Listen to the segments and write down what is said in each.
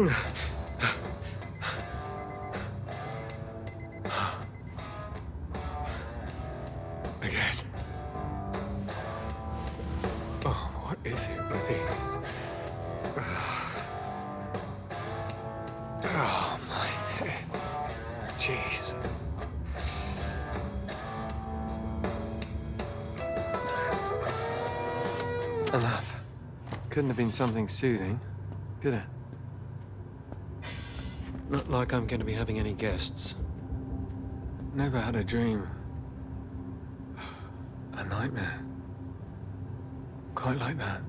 Again. Oh, what is it with these? Oh, my head. Jeez. Enough. Couldn't have been something soothing, could it? Not like I'm going to be having any guests. Never had a dream. A nightmare. Quite like that.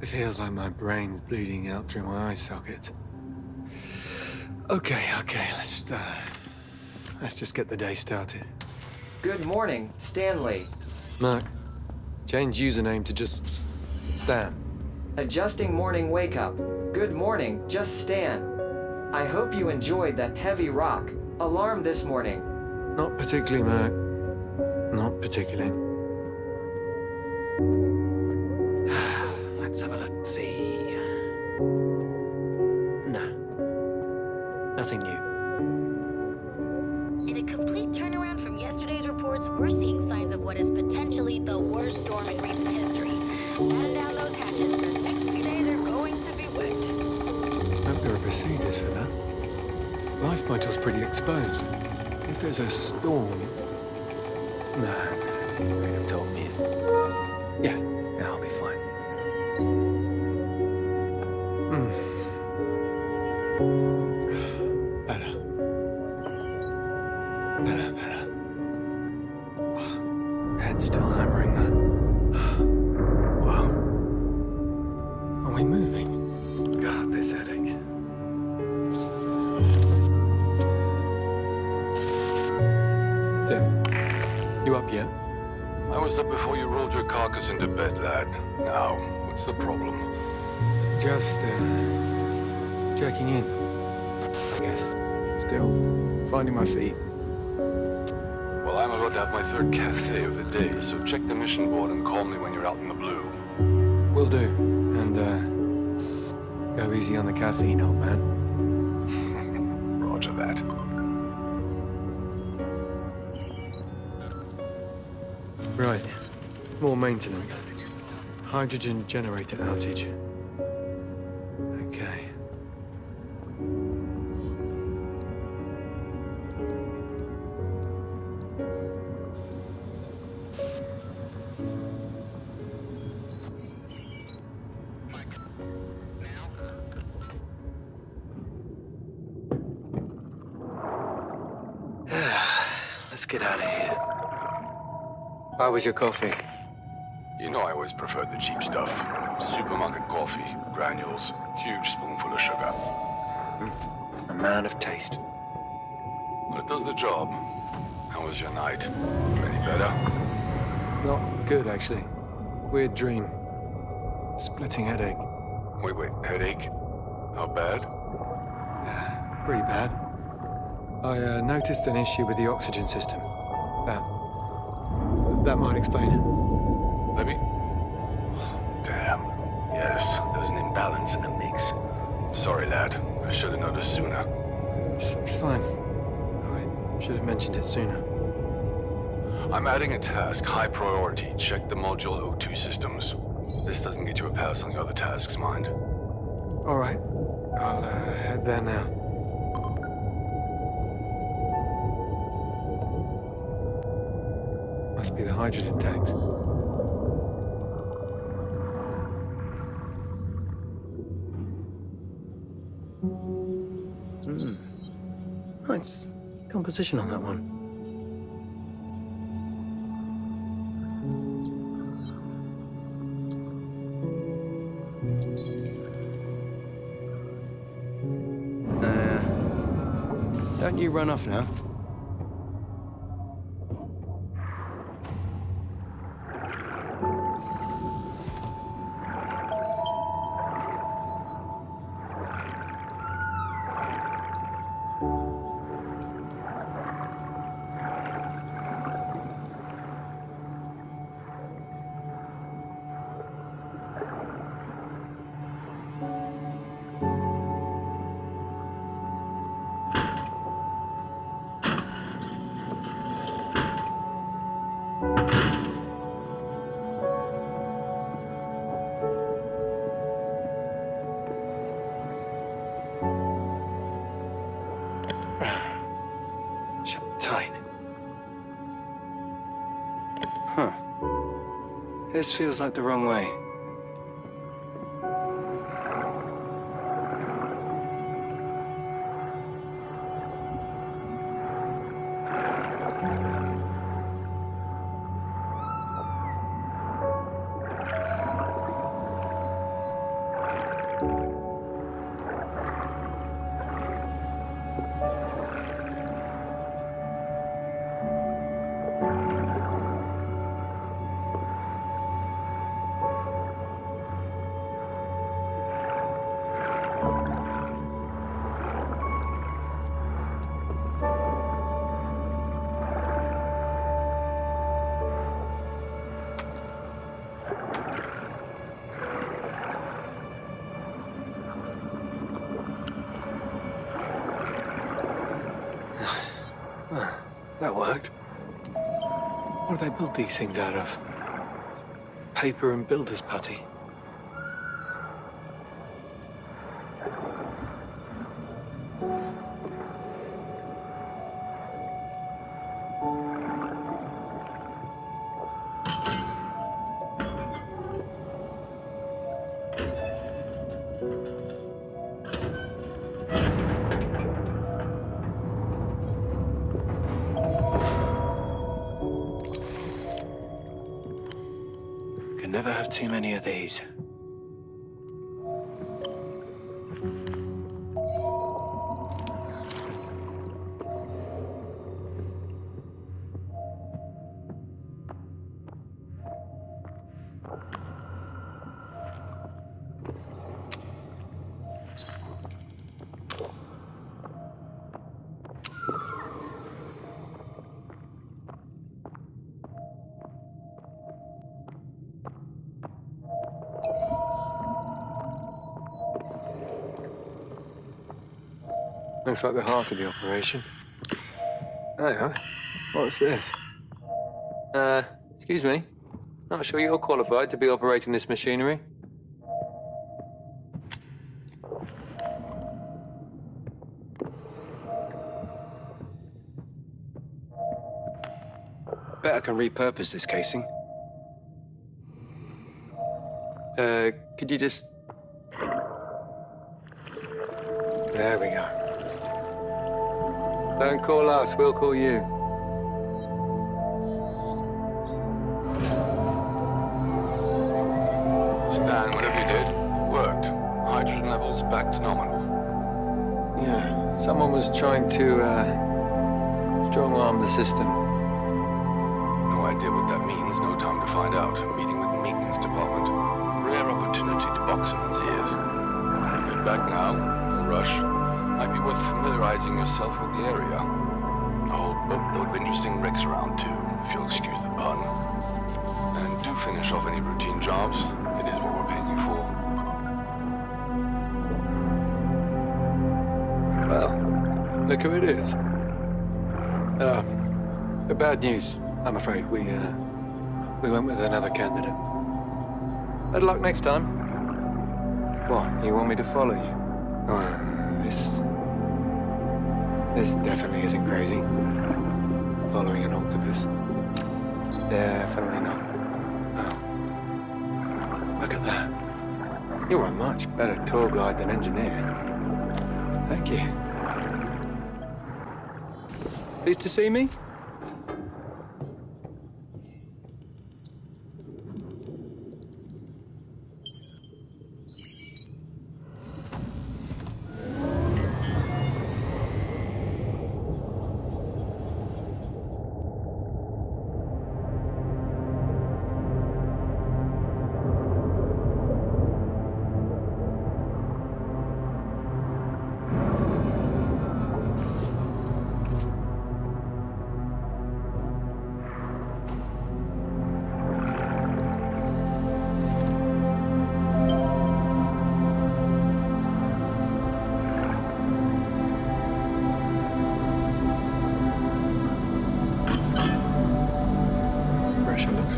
It feels like my brain's bleeding out through my eye socket. Okay, okay, let's uh, let's just get the day started. Good morning, Stanley. Mark, change username to just Stan. Adjusting morning wake up. Good morning, just Stan. I hope you enjoyed that heavy rock alarm this morning. Not particularly, Mark. Not particularly. Exposed. If there's a storm... Nah, you up yet? I was up before you rolled your carcass into bed, lad. Now, what's the problem? Just, uh, checking in, I guess. Still, finding my feet. Well, I'm about to have my third cafe of the day, so check the mission board and call me when you're out in the blue. Will do. And, uh, go easy on the caffeine, old man. Right. More maintenance. Hydrogen generator outage. How was your coffee? You know I always preferred the cheap stuff. Supermarket coffee, granules, huge spoonful of sugar. A man of taste. But it does the job. How was your night? Any better? Not good, actually. Weird dream. Splitting headache. Wait, wait, headache? How bad? Pretty bad. I uh, noticed an issue with the oxygen system. That. That might explain it. Maybe? Damn. Yes, there's an imbalance in the mix. Sorry, lad. I should have noticed sooner. It's, it's fine. I should have mentioned it sooner. I'm adding a task, high priority. Check the module O2 systems. This doesn't get you a pass on the other tasks, mind. All right. I'll uh, head there now. The hydrogen tanks. Nice composition on that one. Uh, don't you run off now. This feels like the wrong way. They build these things out of? Paper and builder's putty. Never have too many of these. Looks like the heart of the operation. Hang on. What's this? Uh, excuse me. Not sure you're qualified to be operating this machinery. Bet I can repurpose this casing. Uh, could you just... There we go. Don't call us, we'll call you. Stan, whatever you did, it worked. Hydrogen levels back to nominal. Yeah, someone was trying to, uh, strong arm the system. No idea what that means, no time to find out. Meeting with maintenance department. Rare opportunity to box someone's ears. Get back now, no rush. Might be worth familiarizing yourself with the area. A whole boatload of interesting wrecks around too, if you'll excuse the pun. And do finish off any routine jobs. It is what we're paying you for. Well, look who it is. Uh, the bad news, I'm afraid. We, uh, we went with another candidate. Better luck next time. What, you want me to follow you? Oh, this... This definitely isn't crazy. Following an octopus. Definitely not. Oh. Look at that. You're a much better tour guide than engineer. Thank you. Pleased to see me?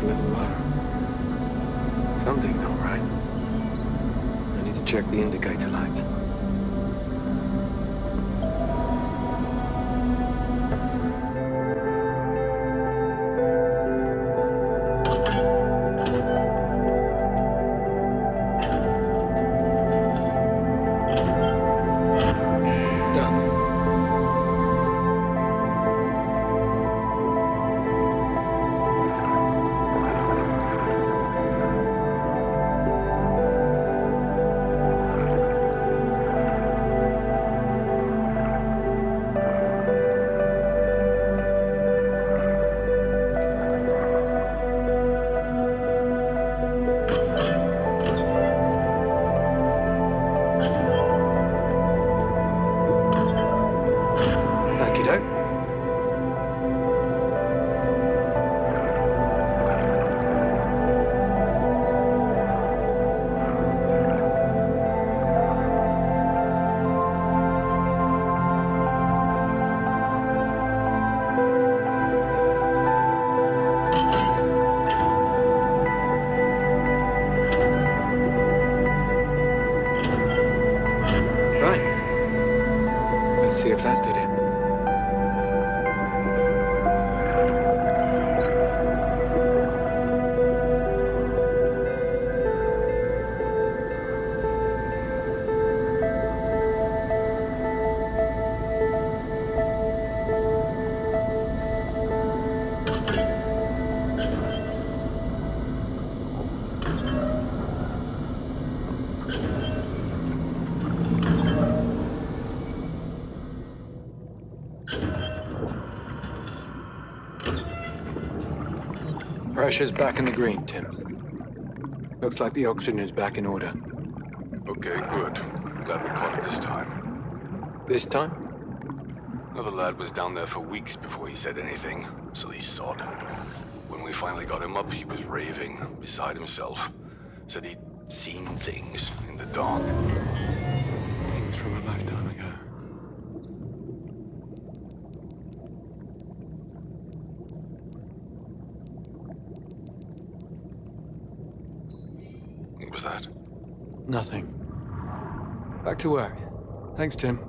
Little low. Something's not right. I need to check the indicator lights. Pressure's back in the green, Tim. Looks like the oxygen is back in order. Okay, good. Glad we caught it this time. This time? Another lad was down there for weeks before he said anything, so he sod. When we finally got him up, he was raving, beside himself. Said he'd seen things in the dark. Things from a lifetime ago. What was that? Nothing. Back to work. Thanks, Tim.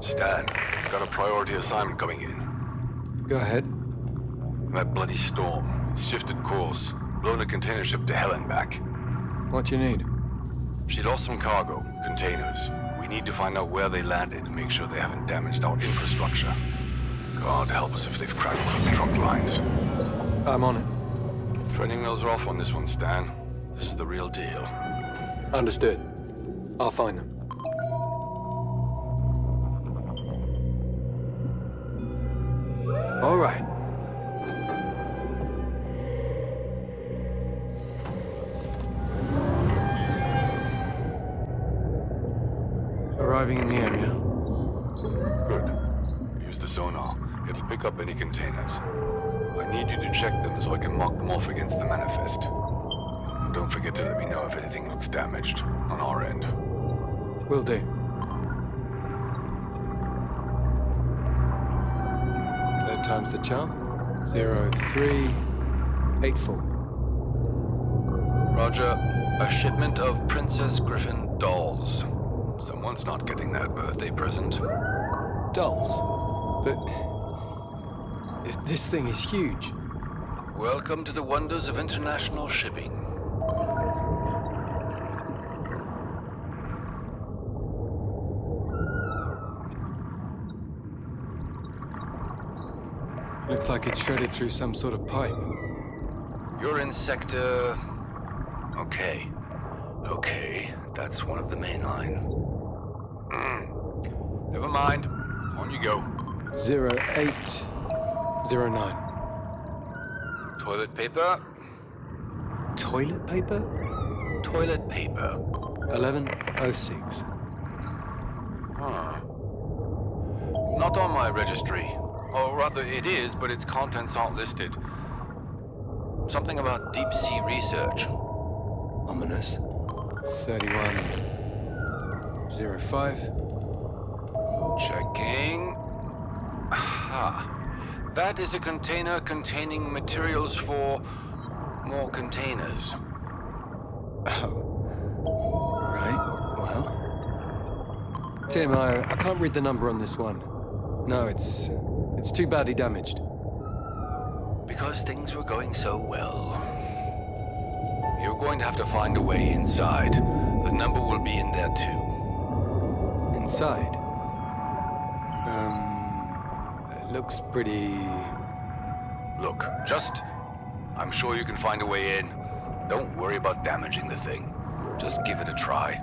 Stan, got a priority assignment coming in. Go ahead. That bloody storm. It's shifted course. Blown a container ship to hell and back. What do you need? She lost some cargo, containers. We need to find out where they landed and make sure they haven't damaged our infrastructure. God help us if they've cracked the trunk lines. I'm on it. Training wheels are off on this one, Stan. This is the real deal. Understood. I'll find them. All right. Arriving in the area. Good. Use the sonar. It'll pick up any containers. I need you to check them so I can mark them off against the manifest. And don't forget to let me know if anything looks damaged on our end. Will do. Third time's the charm. Zero three eight four. Roger. A shipment of Princess Griffin dolls. Someone's not getting that birthday present. Dolls. But this thing is huge. Welcome to the wonders of international shipping. Looks like it's shredded through some sort of pipe. You're in sector. Okay. Okay, that's one of the main line. Hmm. Never mind. On you go. Zero eight zero nine. Toilet paper. Toilet paper? Toilet paper. Eleven oh six. Huh. Not on my registry. Or rather, it is, but its contents aren't listed. Something about deep sea research. Ominous. Thirty-one zero five. Checking. Aha. That is a container containing materials for more containers. Oh. Right. Well. Tim, I, I can't read the number on this one. No, it's it's too badly damaged. Because things were going so well. You're going to have to find a way inside. The number will be in there too. Inside. Looks pretty. Look, just. I'm sure you can find a way in. Don't worry about damaging the thing. Just give it a try.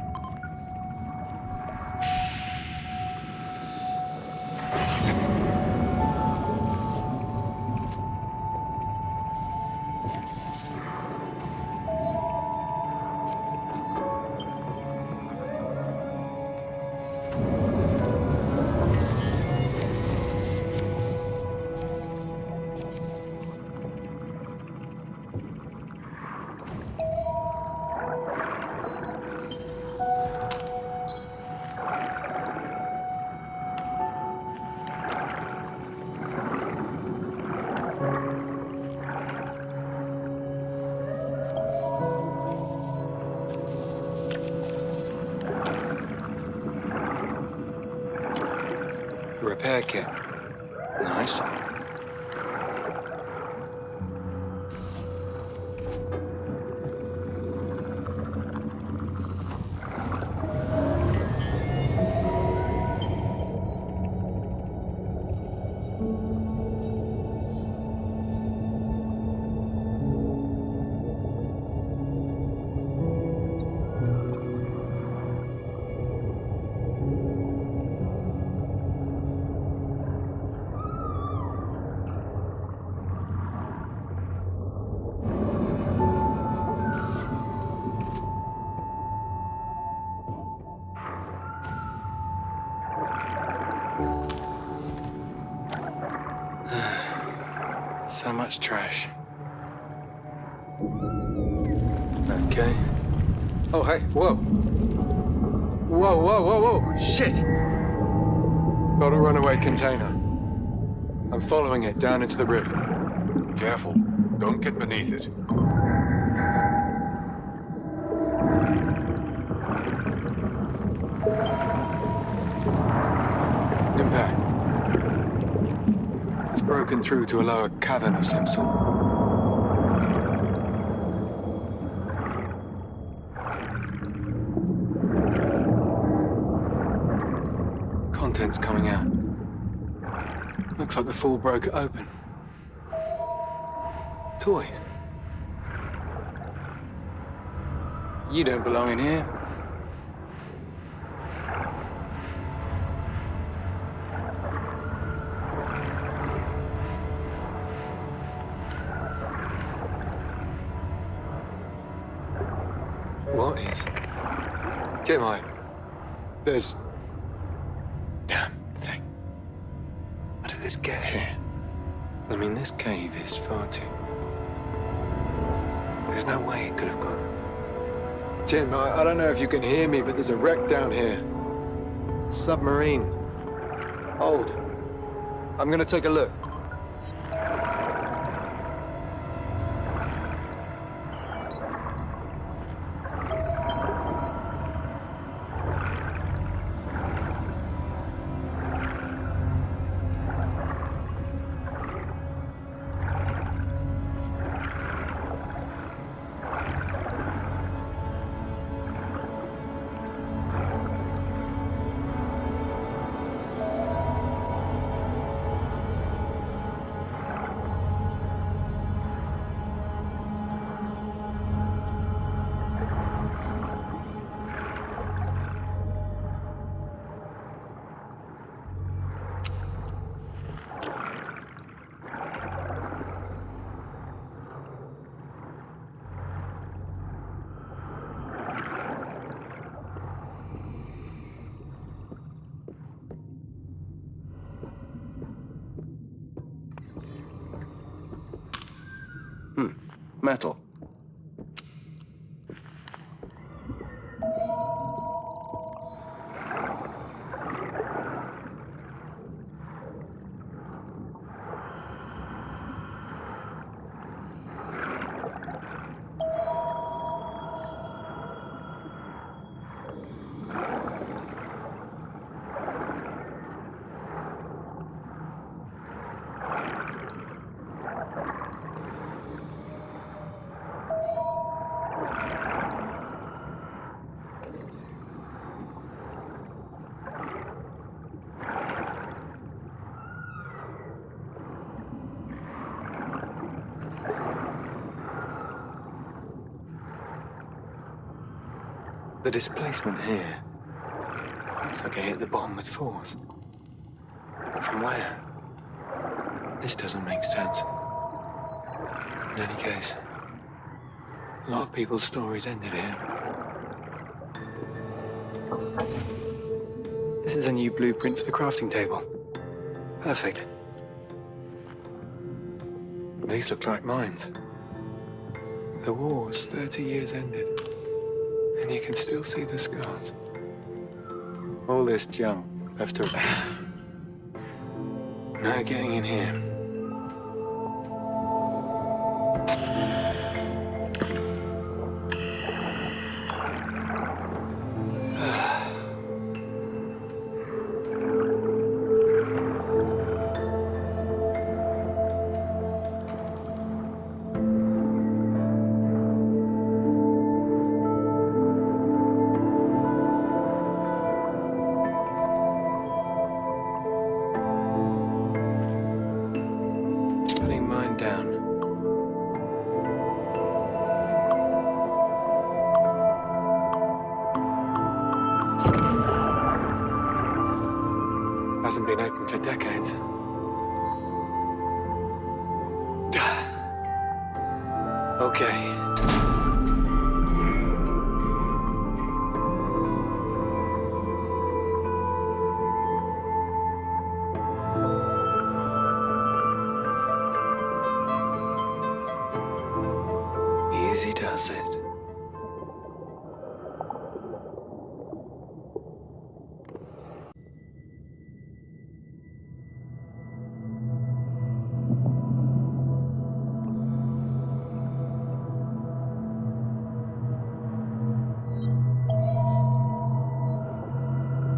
Trash. Okay. Oh, hey, whoa. Whoa, whoa, whoa, whoa. Shit! Got a runaway container. I'm following it down into the rift. Careful. Don't get beneath it. Impact. It's broken through to a lower cavern of some sort. Contents coming out. Looks like the fall broke it open. Toys. You don't belong in here. Tim, I. There's. Damn thing. How did this get here? I mean, this cave is far too. There's no way it could have gone. Tim, I, I don't know if you can hear me, but there's a wreck down here. Submarine. Old. I'm gonna take a look. Metal. The displacement here looks like I hit the bottom with force. But from where? This doesn't make sense. In any case, a lot of people's stories ended here. This is a new blueprint for the crafting table. Perfect. These look like mines. The war's 30 years ended. And you can still see the scars. All this junk left over. No getting in here. Decades.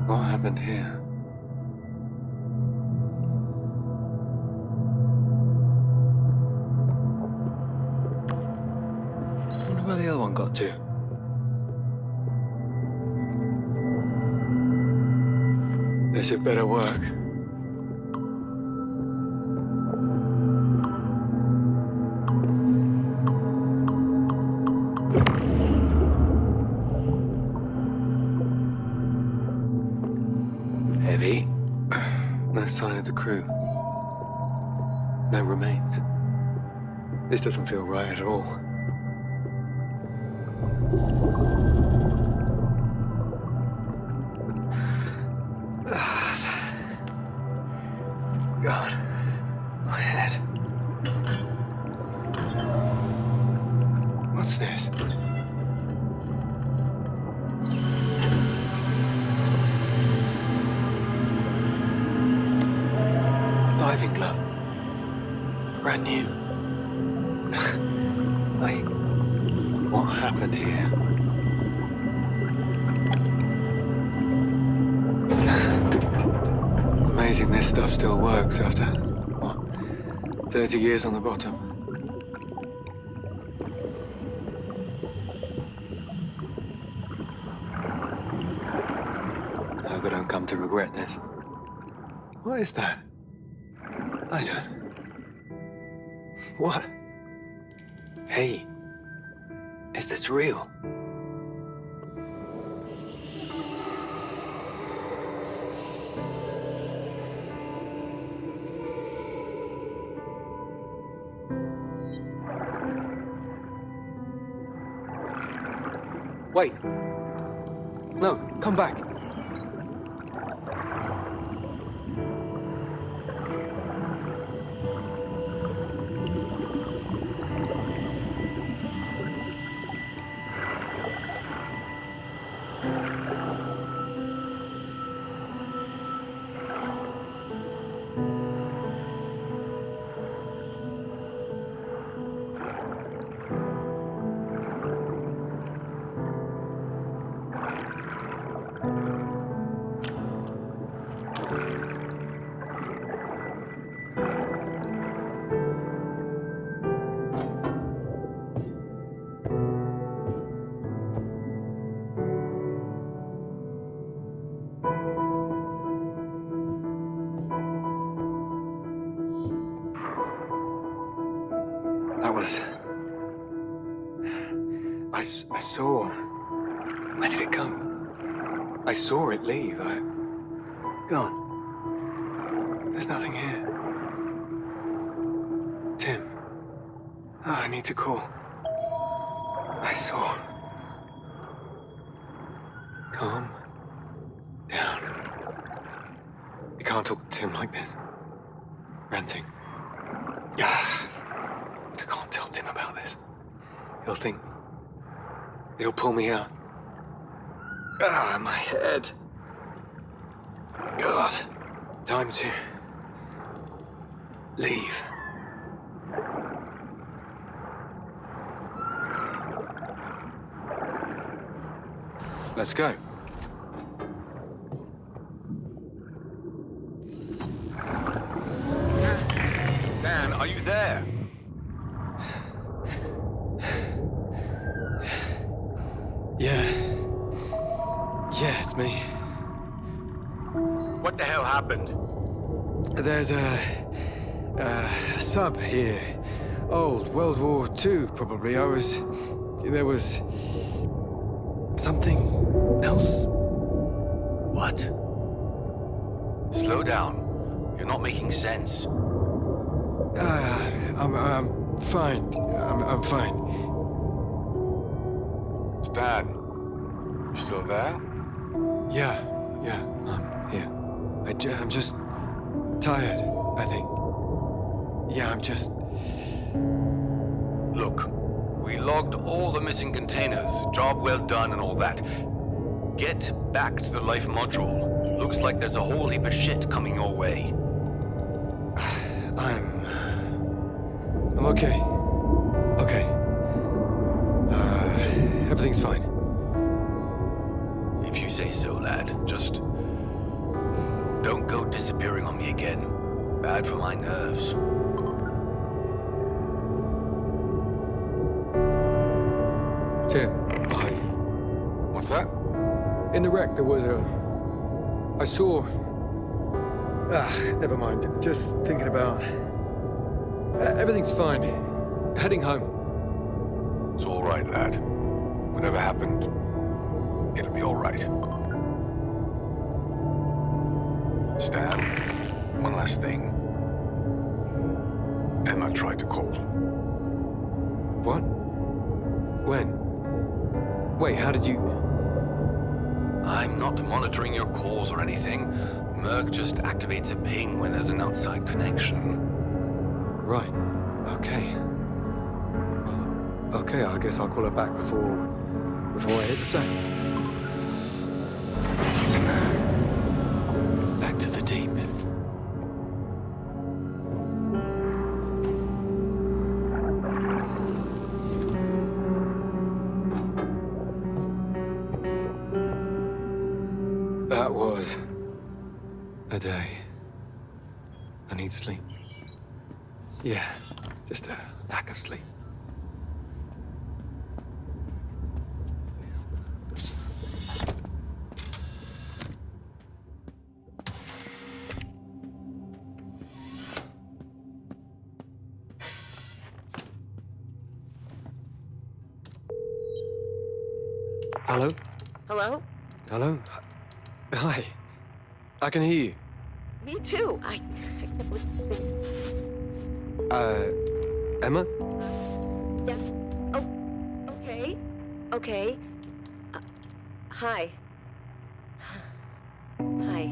What happened here? I wonder where the other one got to. This had better work. This doesn't feel right at all. God, my head. What's this? Diving glove. Brand new. Wait, what happened here? Amazing this stuff still works after, what, 30 years on the bottom. I hope I don't come to regret this. What is that? I don't. What? Hey, is this real? Wait. No, come back. I saw it leave. I. Gone. There's nothing here. Tim. Oh, I need to call. I saw. Calm. Down. You can't talk to Tim like this. Ranting. Ah. I can't tell Tim about this. He'll think. He'll pull me out. Ah, my head. God. Time to. leave. Let's go. Happened? There's a. a sub here. Old, World War II, probably. I was. There was. something else? What? Slow down. You're not making sense. Uh, I'm, I'm fine. I'm, I'm fine. Stan, you still there? Yeah, yeah, I'm. I I'm just tired, I think. Yeah, I'm just. Look, we logged all the missing containers. Job well done and all that. Get back to the life module. Looks like there's a whole heap of shit coming your way. I'm. I'm okay. Okay. Uh, everything's fine. If you say so, lad. Just go disappearing on me again. Bad for my nerves. Tim, I. What's that? In the wreck, there was a. I saw. Ah, never mind. Just thinking about. Uh, everything's fine. Heading home. It's all right, lad. Whatever happened, it'll be all right. Stan, one last thing. Emma tried to call. What? When? Wait, how did you. I'm not monitoring your calls or anything. Merc just activates a ping when there's an outside connection. Right. Okay. Well, okay, I guess I'll call her back before. before I hit the set. Hello? Hello? Hello? Hi. I can hear you. Me too. I, I can't believe Uh, Emma? Yeah. Oh, okay. Okay. Uh, hi. Hi.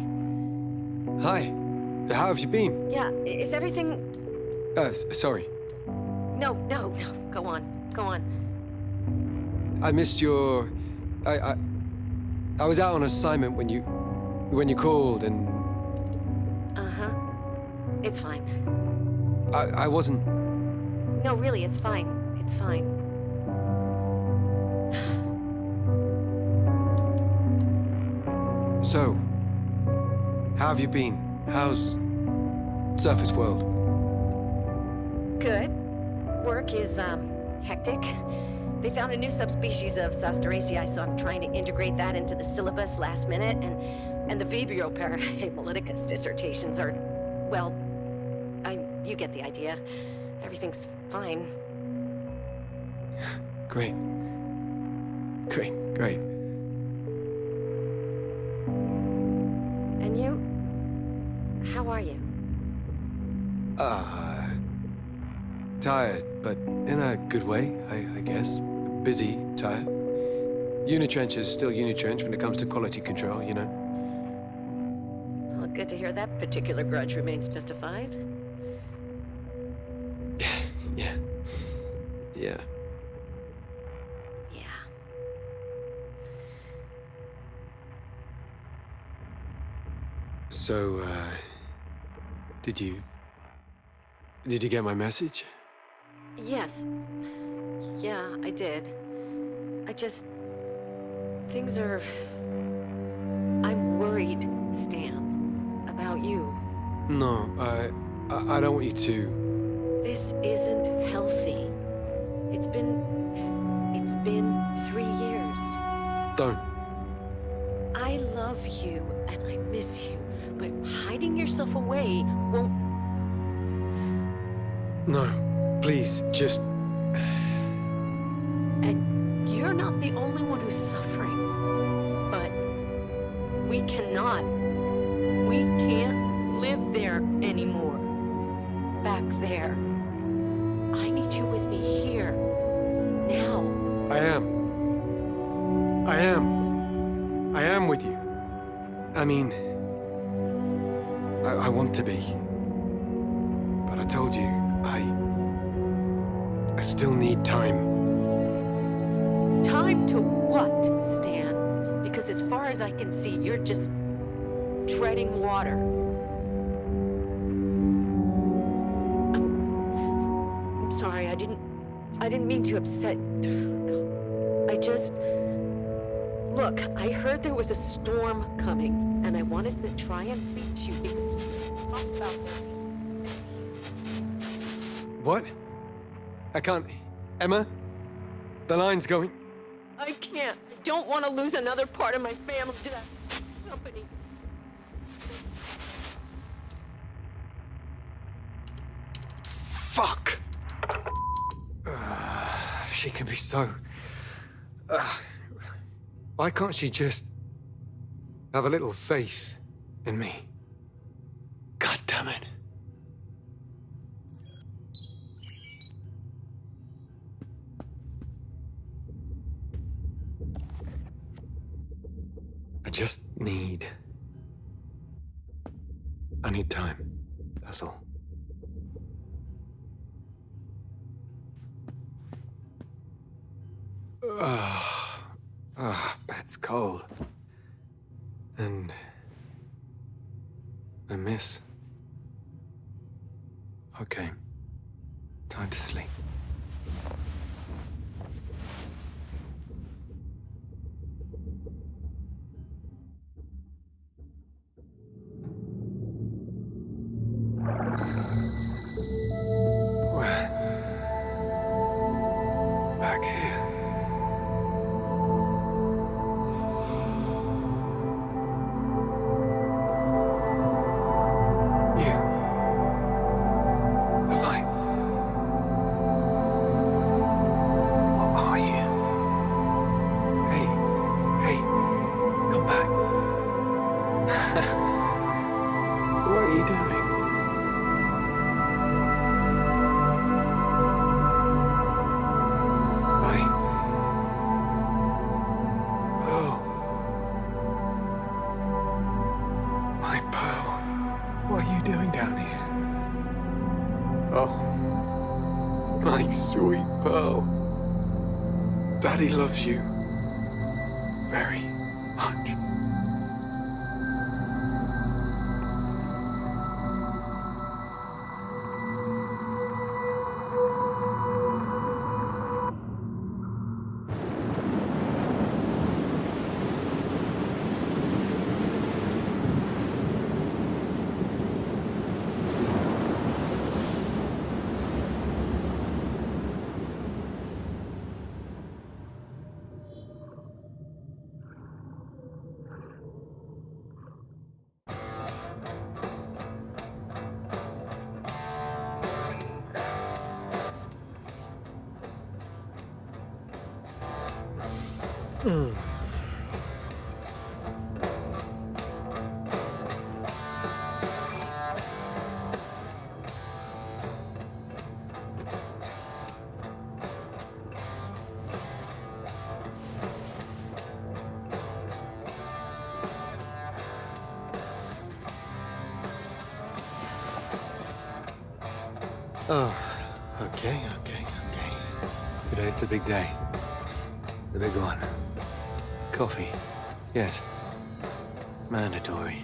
Hi. How have you been? Yeah, is everything... Uh, sorry. No, no, no. Go on. Go on. I missed your. I, I. I was out on assignment when you. when you called, and Uh-huh. It's fine. I, I wasn't. No, really, it's fine. It's fine. So, how have you been? How's Surface World? Good. Work is, um, hectic. They found a new subspecies of Zosteraceae, so I'm trying to integrate that into the syllabus last minute, and and the Vibrio parahemolyticus dissertations are, well, I you get the idea. Everything's fine. Great. Great, great. And you? How are you? Uh. Tired, but in a good way, I, I guess. Busy, tired. Unitrench is still Unitrench when it comes to quality control, you know? Well, good to hear that particular grudge remains justified. Yeah. Yeah. Yeah. So, uh. Did you. Did you get my message? Yes. Yeah, I did. I just. Things are. I'm worried, Stan, about you. No, I. I, I don't want you to. This isn't healthy. It's been. It's been three years. Don't. I love you and I miss you, but hiding yourself away won't. No. Please, just. And you're not the only one who's suffering. But we cannot. We can't live there anymore. Back there. I need you with me here. Now. I am. I am. I am with you. I mean, I, I want to be. But I told you, water. I'm, I'm sorry, I didn't I didn't mean to upset I just Look, I heard there was a storm coming, and I wanted to try and reach you because. What? I can't. Emma? The line's going. I can't. I don't want to lose another part of my family to that company. Fuck! Uh, she can be so. Uh, why can't she just have a little faith in me? God damn it. I just need. I need time. Cold. Loves you. Hmm. Oh, okay, okay, okay. Today's the big day. Coffee. Yes. Mandatory.